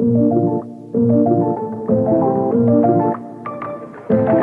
Thank you.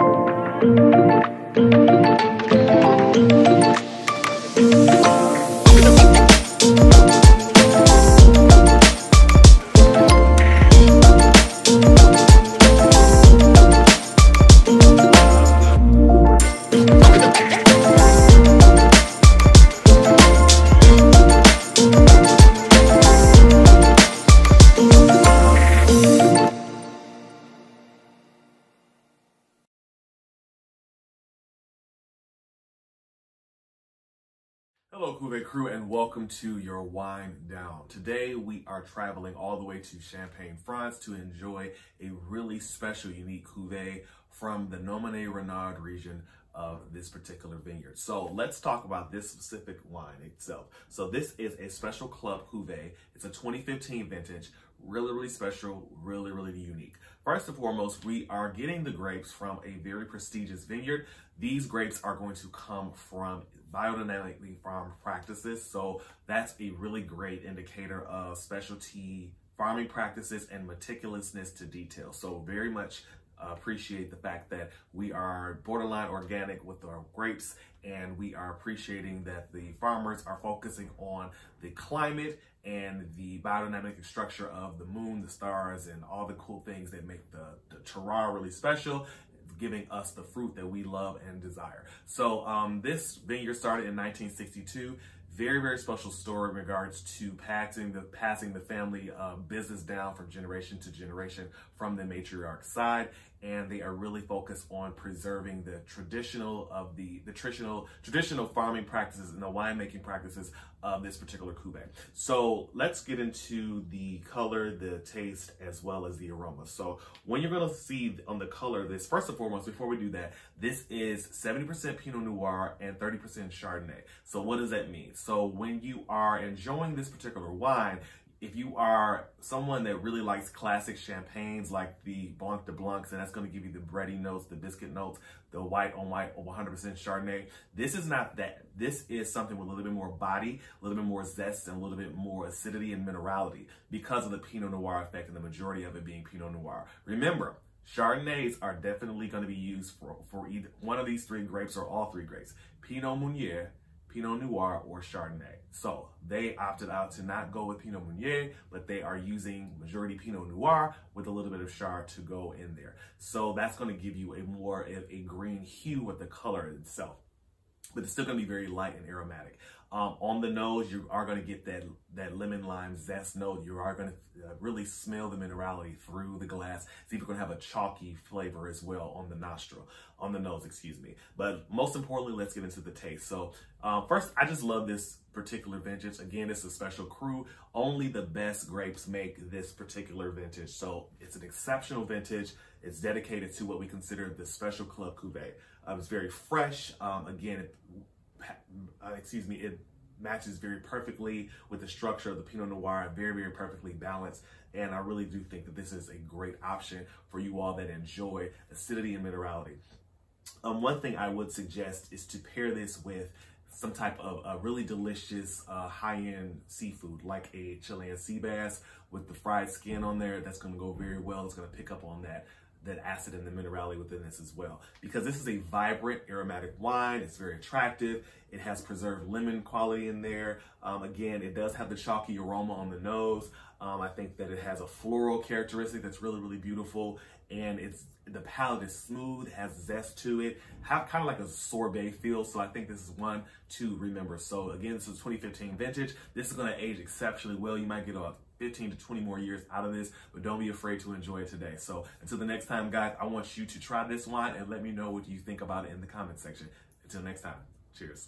Hello, Cuvée crew, and welcome to your wine down. Today, we are traveling all the way to Champagne, France to enjoy a really special, unique cuvée from the Nominé Renard region of this particular vineyard. So let's talk about this specific wine itself. So this is a special club cuvée. It's a 2015 vintage, really, really special, really, really unique. First and foremost, we are getting the grapes from a very prestigious vineyard. These grapes are going to come from biodynamically farmed practices. So that's a really great indicator of specialty farming practices and meticulousness to detail. So very much uh, appreciate the fact that we are borderline organic with our grapes and we are appreciating that the farmers are focusing on the climate and the biodynamic structure of the moon, the stars, and all the cool things that make the, the terroir really special giving us the fruit that we love and desire. So um, this vineyard started in 1962 very, very special story in regards to passing the passing the family uh, business down from generation to generation from the matriarch side. And they are really focused on preserving the traditional of the, the traditional traditional farming practices and the winemaking practices of this particular cuvee. So let's get into the color, the taste, as well as the aroma. So when you're gonna see on the color this, first and foremost, before we do that, this is 70% Pinot Noir and 30% Chardonnay. So what does that mean? So when you are enjoying this particular wine, if you are someone that really likes classic champagnes like the Blanc de Blancs, and that's going to give you the bready notes, the biscuit notes, the white on white 100% Chardonnay, this is not that. This is something with a little bit more body, a little bit more zest, and a little bit more acidity and minerality because of the Pinot Noir effect and the majority of it being Pinot Noir. Remember, Chardonnays are definitely going to be used for, for either one of these three grapes or all three grapes. Pinot Meunier, Pinot Noir or Chardonnay. So they opted out to not go with Pinot Meunier, but they are using majority Pinot Noir with a little bit of Chard to go in there. So that's going to give you a more a, a green hue with the color itself but it's still going to be very light and aromatic. Um, on the nose, you are going to get that, that lemon lime zest note. You are going to uh, really smell the minerality through the glass. So you're going to have a chalky flavor as well on the nostril, on the nose, excuse me. But most importantly, let's get into the taste. So um, first, I just love this particular vintage. Again, it's a special crew. Only the best grapes make this particular vintage. So it's an exceptional vintage. It's dedicated to what we consider the special club cuvee. Uh, it's very fresh. Um, again, it, uh, excuse me, it matches very perfectly with the structure of the Pinot Noir, very, very perfectly balanced. And I really do think that this is a great option for you all that enjoy acidity and minerality. Um, one thing I would suggest is to pair this with some type of uh, really delicious uh, high-end seafood like a Chilean sea bass with the fried skin on there. That's going to go very well. It's going to pick up on that that acid and the minerality within this as well. Because this is a vibrant aromatic wine. It's very attractive. It has preserved lemon quality in there. Um, again, it does have the chalky aroma on the nose. Um, I think that it has a floral characteristic that's really, really beautiful. And it's the palate is smooth, has zest to it, have kind of like a sorbet feel. So I think this is one to remember. So again, this is 2015 vintage. This is going to age exceptionally well. You might get a 15 to 20 more years out of this, but don't be afraid to enjoy it today. So until the next time, guys, I want you to try this wine and let me know what you think about it in the comment section. Until next time, cheers.